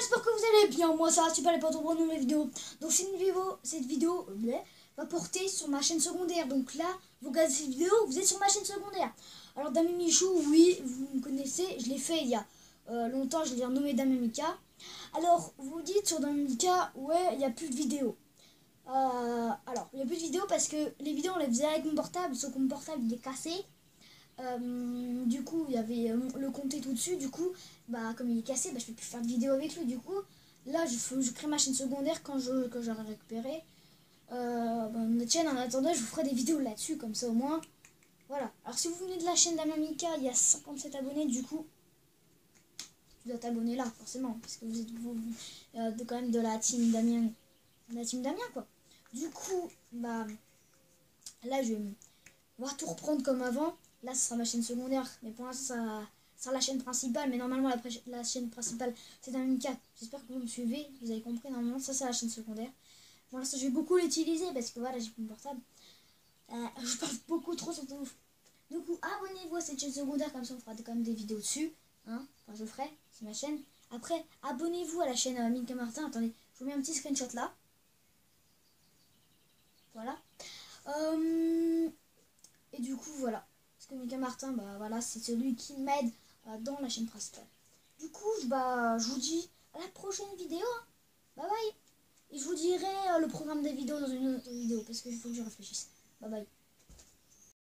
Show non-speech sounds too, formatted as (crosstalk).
j'espère que vous allez bien. Moi, ça va super les potes, on prend mes vidéos. Donc, cette vidéo, cette vidéo va porter sur ma chaîne secondaire. Donc là, vous regardez cette vidéo, vous êtes sur ma chaîne secondaire. Alors, Dame Michou, oui, vous me connaissez. Je l'ai fait il y a euh, longtemps, je l'ai renommé Dame Mika. Alors, vous dites sur Dame Mika, ouais, il n'y a plus de vidéos. Euh, alors, il n'y a plus de vidéos parce que les vidéos, on les faisait avec mon portable, sauf que portable, il est cassé. Euh, du coup, il y avait euh, le compte tout dessus. Du coup, bah, comme il est cassé, bah, je peux plus faire de vidéo avec lui. Du coup, là, je, crée ma chaîne secondaire quand je quand j'aurai récupéré euh, bah, notre chaîne. En attendant, je vous ferai des vidéos là-dessus, comme ça au moins. Voilà. Alors, si vous venez de la chaîne d'Amamika, il y a 57 abonnés. Du coup, tu dois t'abonner là, forcément, parce que vous êtes euh, quand même de la team Damien, la team Damien, quoi. Du coup, bah, là, je vais voir tout reprendre comme avant. Là, ce sera ma chaîne secondaire. Mais pour l'instant, ça sera la chaîne principale. Mais normalement, la, la chaîne principale, c'est un Mika. J'espère que vous me suivez. Vous avez compris. Normalement, ça, c'est la chaîne secondaire. Pour l'instant, je vais beaucoup l'utiliser parce que voilà, j'ai mon portable. Euh, (laughs) je parle beaucoup trop, surtout. Du coup, abonnez-vous à cette chaîne secondaire. Comme ça, on fera quand même des vidéos dessus. Hein enfin, je ferai. C'est ma chaîne. Après, abonnez-vous à la chaîne euh, Mika Martin. Attendez, je vous mets un petit screenshot là. Voilà. Euh, et du coup, voilà. Parce que Mika Martin, bah voilà, c'est celui qui m'aide euh, dans la chaîne principale. Du coup, bah, je vous dis à la prochaine vidéo. Hein. Bye bye. Et je vous dirai euh, le programme des vidéos dans une autre vidéo parce qu'il faut que je réfléchisse. Bye bye.